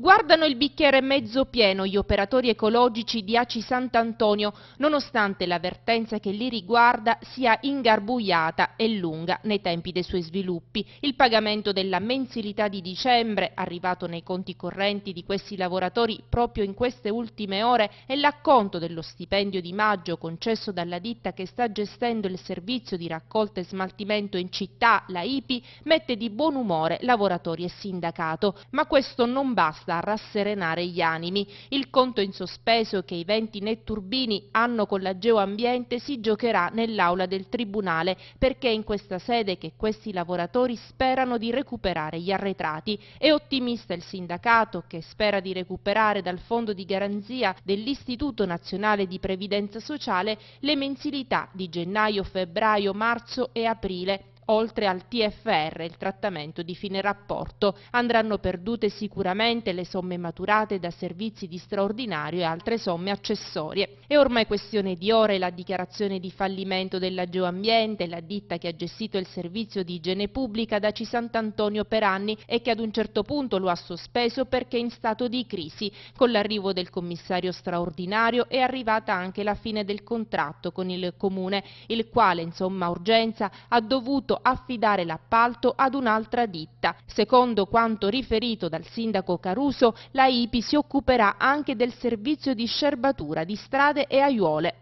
Guardano il bicchiere mezzo pieno gli operatori ecologici di Aci Sant'Antonio, nonostante l'avvertenza che li riguarda sia ingarbugliata e lunga nei tempi dei suoi sviluppi. Il pagamento della mensilità di dicembre, arrivato nei conti correnti di questi lavoratori proprio in queste ultime ore, e l'acconto dello stipendio di maggio concesso dalla ditta che sta gestendo il servizio di raccolta e smaltimento in città, la IPI, mette di buon umore lavoratori e sindacato. Ma questo non basta basta a rasserenare gli animi. Il conto in sospeso che i venti netturbini hanno con la Geoambiente si giocherà nell'aula del Tribunale perché è in questa sede che questi lavoratori sperano di recuperare gli arretrati. È ottimista il sindacato che spera di recuperare dal fondo di garanzia dell'Istituto Nazionale di Previdenza Sociale le mensilità di gennaio, febbraio, marzo e aprile Oltre al TFR, il trattamento di fine rapporto, andranno perdute sicuramente le somme maturate da servizi di straordinario e altre somme accessorie. È ormai questione di ore la dichiarazione di fallimento della Geoambiente, la ditta che ha gestito il servizio di igiene pubblica da Cisant'Antonio per anni e che ad un certo punto lo ha sospeso perché è in stato di crisi. Con l'arrivo del commissario straordinario è arrivata anche la fine del contratto con il comune, il quale, insomma urgenza, ha affidare l'appalto ad un'altra ditta. Secondo quanto riferito dal sindaco Caruso, la IPI si occuperà anche del servizio di scerbatura di strade e aiuole